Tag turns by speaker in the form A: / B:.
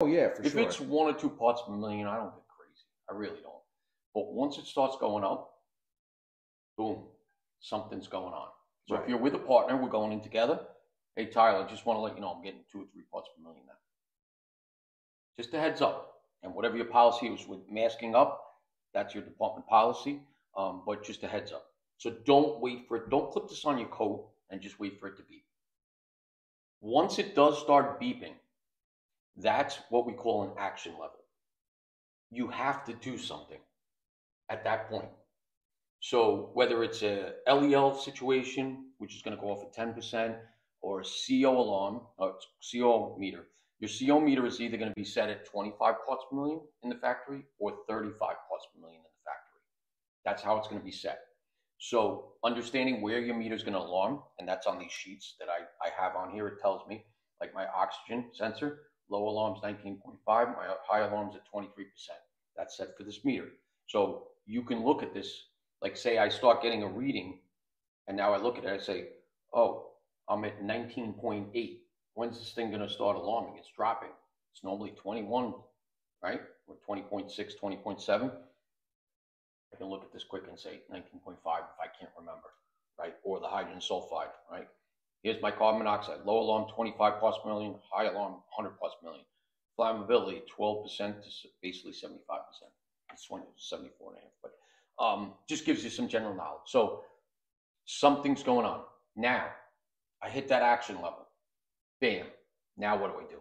A: Oh yeah, for
B: if
A: sure.
B: If it's one or two parts per million, I don't get crazy. I really don't. But once it starts going up, boom, something's going on. So
A: Right.
B: if you're with a partner, we're going in together. Hey Tyler, just want to let you know I'm getting two or three parts per million now. Just a heads up. And whatever your policy is with masking up, that's your department policy. Um, but just a heads up. So don't wait for it. Don't clip this on your coat and just wait for it to beep. Once it does start beeping, that's what we call an action level. You have to do something at that point. So whether it's a LEL situation, which is going to go off at 10%, or a CO alarm, uh, or CO meter, your CO meter is either going to be set at 25 parts per million in the factory or 35 parts per million in the factory. That's how it's going to be set. So understanding where your meter is going to alarm, and that's on these sheets that I, I have on here, it tells me, like my oxygen sensor, low alarm's 19.5, my high alarm's at 23%. That's set for this meter. So you can look at this, like say I start getting a reading, and now I look at it, I say, oh, I'm at 19.8. When's this thing to start alarming? It's dropping. It's normally 21, right? Or 20.6, 20.7. I can look at this quick and say 19.5 if I can't remember, right? Or the hydrogen sulfide, right? Here's my carbon monoxide. Low alarm 25 parts per million, high alarm 100 parts per million. Flammability 12% to basically 75%. It's 20, 74 and a half, but um, just gives you some general knowledge. So something's going on. Now, I hit that action level. Bam. Now what do I do?